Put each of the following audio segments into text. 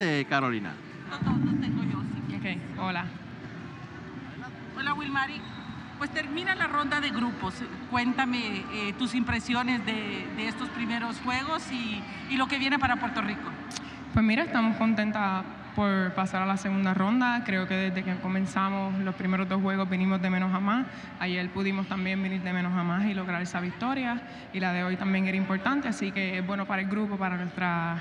Eh, Carolina. No, no, no tengo yo, sí. Ok, hola. Hola, Wilmary. Pues termina la ronda de grupos. Cuéntame eh, tus impresiones de, de estos primeros juegos y, y lo que viene para Puerto Rico. Pues mira, estamos contentas por pasar a la segunda ronda. Creo que desde que comenzamos los primeros dos juegos vinimos de menos a más. Ayer pudimos también venir de menos a más y lograr esa victoria. Y la de hoy también era importante, así que es bueno para el grupo, para nuestra,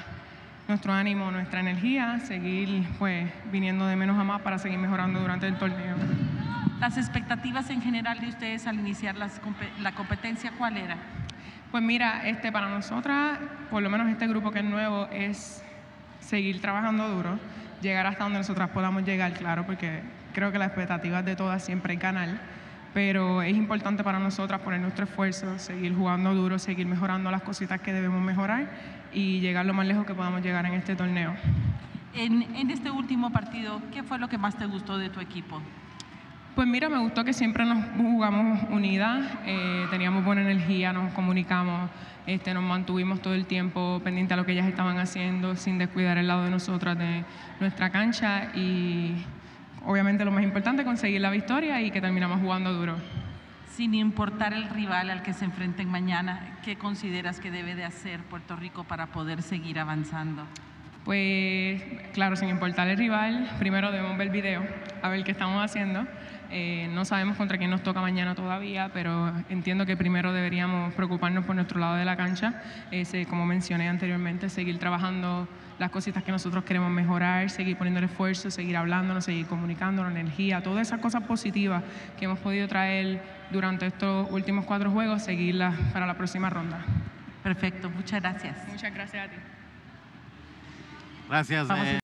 nuestro ánimo, nuestra energía, seguir pues viniendo de menos a más para seguir mejorando durante el torneo. Las expectativas en general de ustedes al iniciar las la competencia, ¿cuál era? Pues mira, este, para nosotras, por lo menos este grupo que es nuevo, es seguir trabajando duro, llegar hasta donde nosotras podamos llegar, claro, porque creo que las expectativas de todas siempre hay canal, pero es importante para nosotras poner nuestro esfuerzo, seguir jugando duro, seguir mejorando las cositas que debemos mejorar y llegar lo más lejos que podamos llegar en este torneo. En, en este último partido, ¿qué fue lo que más te gustó de tu equipo? Pues mira, me gustó que siempre nos jugamos unidas, eh, teníamos buena energía, nos comunicamos, este, nos mantuvimos todo el tiempo pendiente a lo que ellas estaban haciendo, sin descuidar el lado de nosotras de nuestra cancha y obviamente lo más importante, conseguir la victoria y que terminamos jugando duro. Sin importar el rival al que se enfrenten mañana, ¿qué consideras que debe de hacer Puerto Rico para poder seguir avanzando? Pues claro, sin importar el rival, primero debemos ver el video, a ver qué estamos haciendo. Eh, no sabemos contra quién nos toca mañana todavía, pero entiendo que primero deberíamos preocuparnos por nuestro lado de la cancha. Como mencioné anteriormente, seguir trabajando las cositas que nosotros queremos mejorar, seguir poniendo el esfuerzo, seguir hablándonos, seguir comunicándonos, energía, todas esas cosas positivas que hemos podido traer durante estos últimos cuatro juegos, seguirlas para la próxima ronda. Perfecto, muchas gracias. Muchas gracias a ti. Gracias.